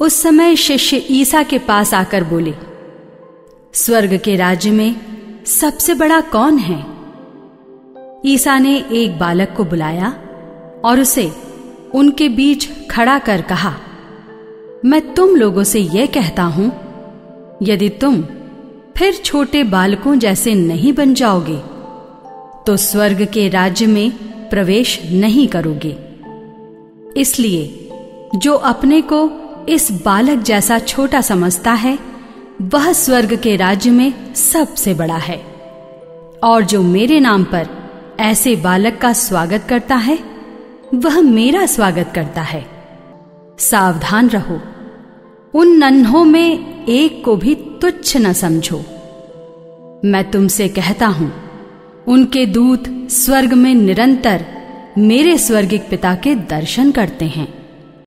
उस समय शिष्य ईसा के पास आकर बोले, स्वर्ग के राज्य में सबसे बड़ा कौन है? ईसा ने एक बालक को बुलाया और उसे उनके बीच खड़ा कर कहा, मैं तुम लोगों से यह कहता हूँ, यदि तुम फिर छोटे बालकों जैसे नहीं बन जाओगे तो स्वर्ग के राज्य में प्रवेश नहीं करोगे। इसलिए जो अपने को इस बालक जैसा छोटा समझता है, वह स्वर्ग के राज्य में सबसे बड़ा है। और जो मेरे नाम पर ऐसे बालक का स्वागत करता है, वह मेरा स्वागत करता है। सावधान रहो। उन नन्हों में एक को भी तुच्छ न समझो। मैं तुमसे कहता हूँ, उनके दूत स्वर्ग में निरंतर मेरे स्वर्गिक पिता के दर्शन करते हैं।